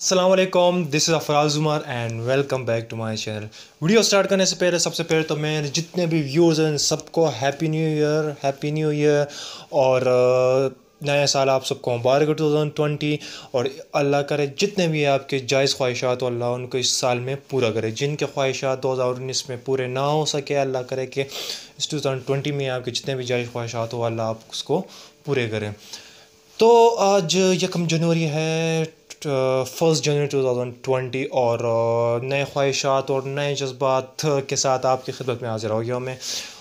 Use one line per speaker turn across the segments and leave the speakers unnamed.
السلام علیکم this is Afraz Umar and welcome back to my channel video start کرنے سے پہلے، سب سے پہلے تو میں جتنے بھی ویوز ہیں، سب کو happy new year happy new year اور نیا سال آپ سب کو مبارک ٹو تھاؤزنڈ ٹونٹی اور اللہ کرے، جتنے بھی آپ کے جائز خواہشات ہو، اللہ ان کو اس سال میں پورا کرے. جن کے خواہشات دو ہزار انیس میں پورے نہ ہو سکے، اللہ کرے کہ اس ٹو تھاؤزنڈ ٹونٹی میں آپ کے جتنے بھی جائز خواہشات ہو، اللہ آپ اس کو پورے کریں تو آج یکم جنوری ہے first January two thousand twenty اور uh, نئے خواہشات اور نئے جذبات کے ساتھ آپ کی خدمت میں حاضر ہو گیا میں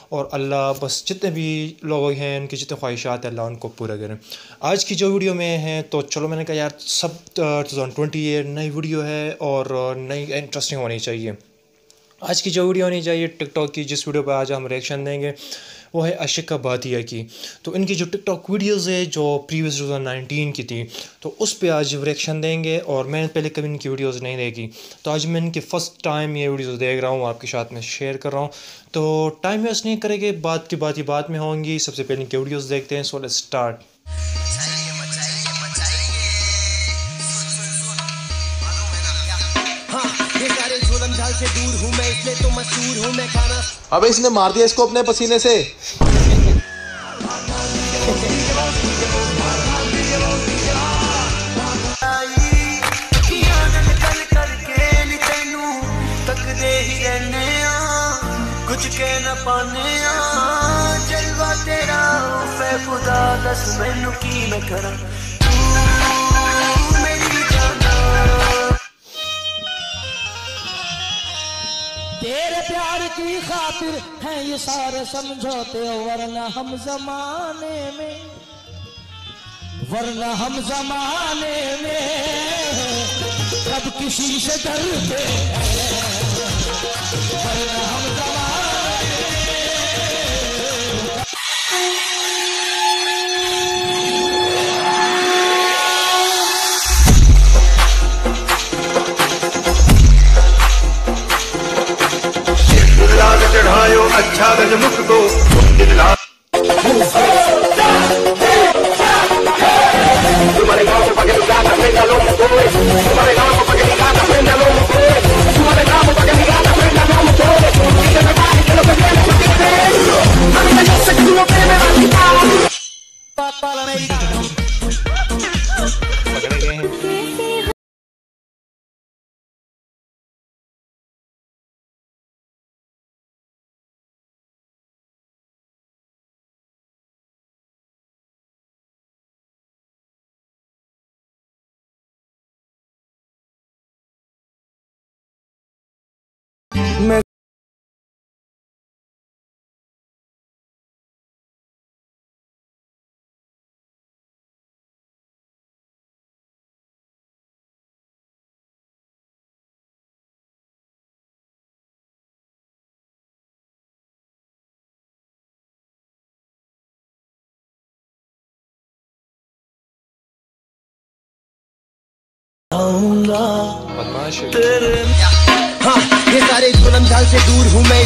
اور اللہ بس جتنے بھی لوگ ہیں، ان کی جتنے خواہشات ہیں، اللہ ان کو پورا کریں آج کی جو ویڈیو میں ہیں تو چلو میں نے کہا یار، سب ٹو تھاؤزنڈ ٹونٹی یہ نئی ویڈیو ہے اور uh, نئی انٹرسٹنگ ہونی چاہیے۔ آج کی جو ویڈیو ہونی چاہیے، ٹک ٹاک کی، جس ویڈیو پہ آج ہم ریئیکشن دیں گے، وہ ہے اشکا بادیا کی۔ تو ان کی جو ٹک ٹاک ویڈیوز ہے جو پریویس ٹو تھاؤزنڈ نائنٹین کی تھی، تو اس پہ آج ریئیکشن دیں گے اور میں نے پہلے کبھی ان کی ویڈیوز نہیں دیکھی۔ تو آج میں ان کی فرسٹ ٹائم یہ ویڈیوز دیکھ رہا ہوں، آپ کے ساتھ میں شیئر کر رہا ہوں۔ تو ٹائم ویسٹ نہیں کرے گے بات کی بات ہی بات میں ہوں گی۔ سب سے پہلے ان کی ویڈیوز دیکھتے ہیں سو لیٹ اسٹارٹ
اب اس نے مار دیا اس کو اپنے پسینے سے۔
کچھ نہ پانے جلوہ تیرا فے خدا دس مینو کی میں کرا
تیرے پیار کی خاطر ہیں یہ سارے سمجھوتے، ورنہ ہم زمانے میں، ورنہ ہم زمانے میں کب کسی سے ڈرتے
اچھا گجمکھ دو تمہارے
گاؤں کو پکڑ بدماش ہے
ہاں یہ سارے ظلم جھال سے دور ہوں میں۔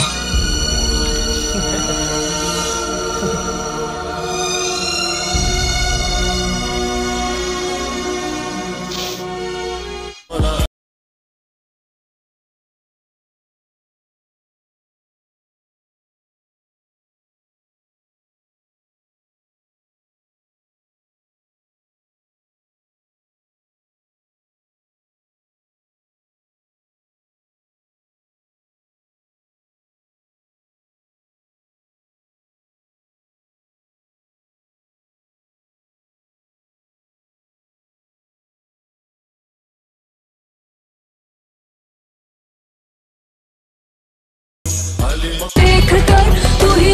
دیکھ کر تو ہی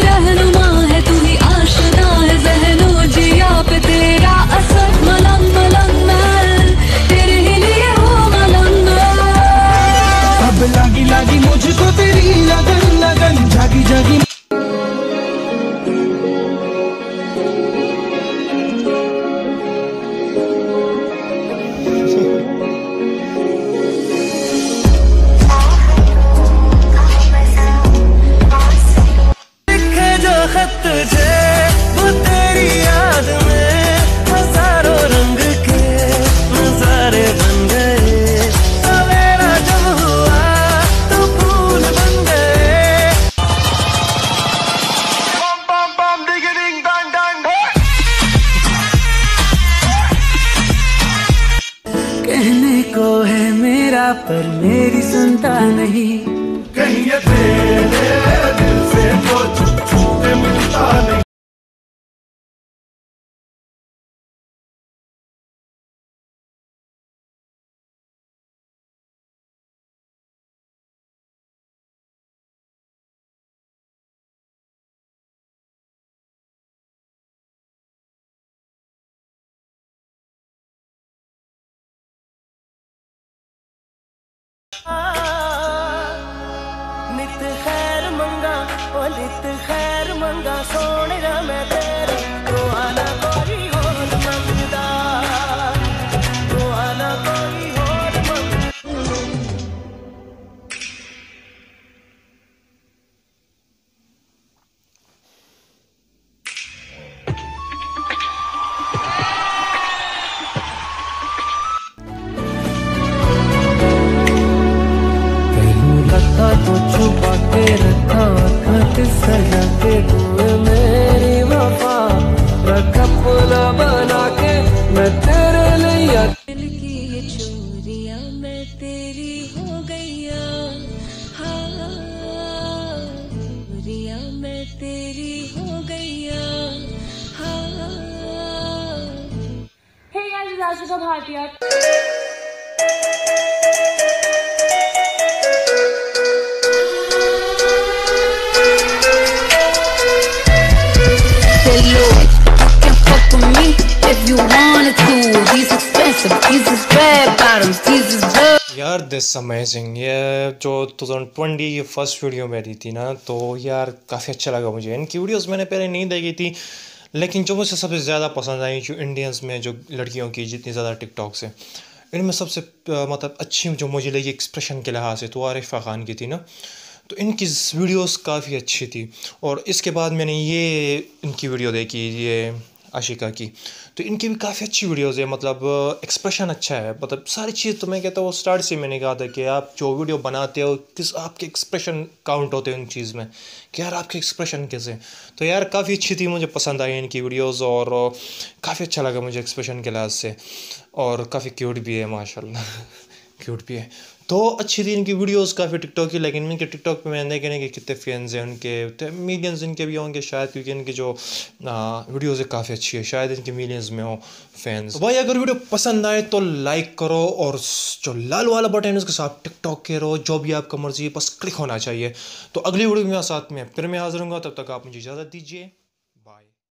مجھے وہ تیری
یاد میں ہزاروں رنگ کے نظارے بن گئے۔ سویرا جب ہوا تو پھول بن گئے۔
کہنے کو ہے میرا پر میری سنتا نہیں۔ corazón. میں بنا کے میں تیرے لیا دل کی چوریاں میں
تیری ہو گیا ہاں چوریاں میں تیری ہو گیا ہاں Hey. یار دس امیزنگ یہ
جو ٹو تھاؤزنڈ ٹوینٹی یہ
فرسٹ ویڈیو میری تھی نا، تو یار کافی اچھا لگا مجھے۔ ان کی ویڈیوز میں نے پہلے نہیں دیکھی تھی،
لیکن جو مجھے سب سے زیادہ پسند آئی جو انڈینس میں، جو لڑکیوں کی جتنی زیادہ ٹک ٹاک سے، ان میں سب سے مطلب اچھی جو مجھے لگی ایکسپریشن کے لحاظ سے، تو عارفہ خان کی تھی نا۔ تو ان کی ویڈیوز کافی اچھی تھی۔ اور اس کے بعد میں نے یہ ان کی ویڈیو دیکھی، یہ عشقہ کی۔ تو ان کی بھی کافی اچھی ویڈیوز ہیں مطلب ایکسپریشن اچھا ہے۔ مطلب ساری چیز تو میں کہتا ہوں اسٹارٹ سے میں نے کہا تھا کہ آپ جو ویڈیو بناتے ہو، کس آپ کے ایکسپریشن کاؤنٹ ہوتے ہیں ان چیز میں۔ کہ یار، آپ کے ایکسپریشن کیسے تو یار، کافی اچھی تھی، مجھے پسند آئی ان کی ویڈیوز اور کافی اچھا لگا مجھے ایکسپریشن کے لحاظ سے۔ اور کافی کیوٹ بھی ہے ماشاء اللہ کیوٹ بھی ہے۔ تو اچھی تھی ان کی ویڈیوز، کافی ٹک ٹاک کی لیکن ان کے ٹک ٹاک پہ میں نے کہنے کہ کتنے فینز ہیں ان کے ملینز ان کے بھی ہوں گے شاید، کیونکہ ان کی جو ویڈیوز ہے کافی اچھی ہے شاید ان کے ملینز میں ہوں فینز۔ بھائی، اگر ویڈیو پسند آئے تو لائک کرو اور جو لال والا بٹن ہے، اس کے ساتھ ٹک ٹاک کے رہو جو بھی آپ کا مرضی ہے، بس کلک ہونا چاہیے۔ تو اگلی ویڈیو کے ساتھ میں پھر میں حاضر ہوں گا۔ تب تک آپ مجھے اجازت دیجیے